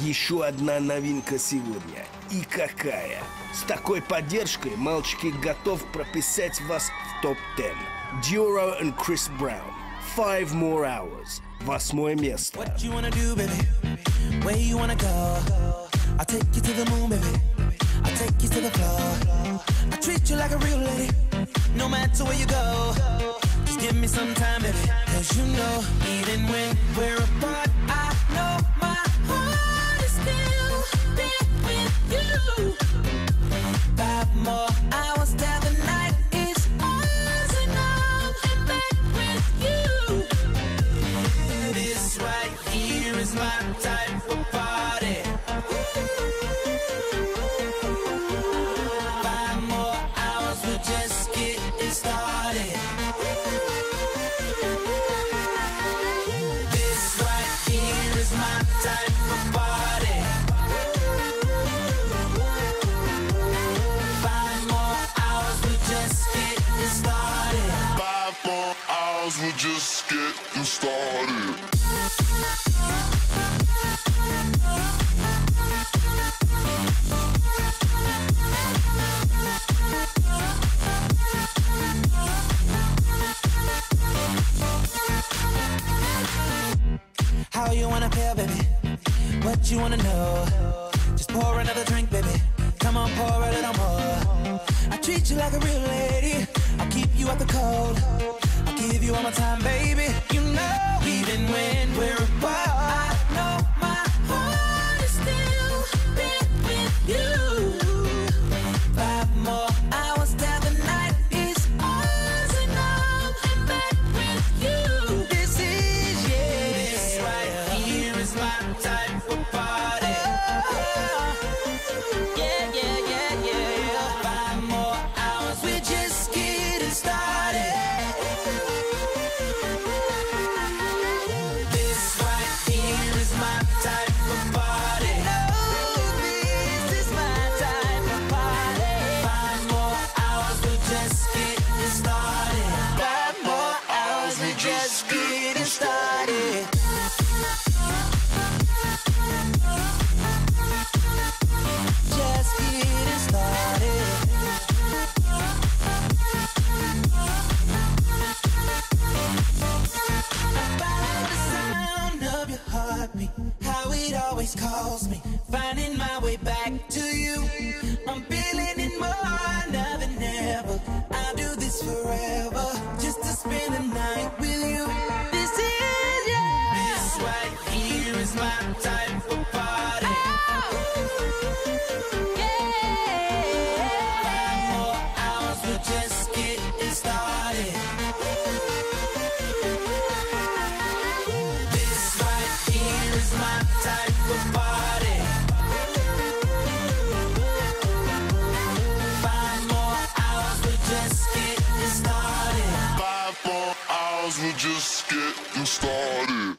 Еще одна новинка сегодня. И какая? С такой поддержкой мальчики готов прописать вас в топ-10. Duro and Chris Brown. Five more hours. Восьмое место. What you wanna do, baby? Where you wanna go? I'll take you to the moon, baby. I'll take you to the floor. I treat you like a real lady, no matter where you go. Just give me some time, baby. Cause you know, even when we're apart, I my type of party. Five more hours, we're just getting started. This right here is my type of party. Five more hours, we're just getting started. Five more hours, we're just getting started. You feel, baby? What you wanna know? Just pour another drink, baby. Come on, pour a little more. I treat you like a real lady. I'll keep you out the cold. I'll give you all my time, baby. You know, even when more hours, we're just getting started. Just getting started. The sound of your heartbeat, how it always calls me. Finding my way back to you. I'm feeling it more now just getting started. Five more hours, we're just getting started.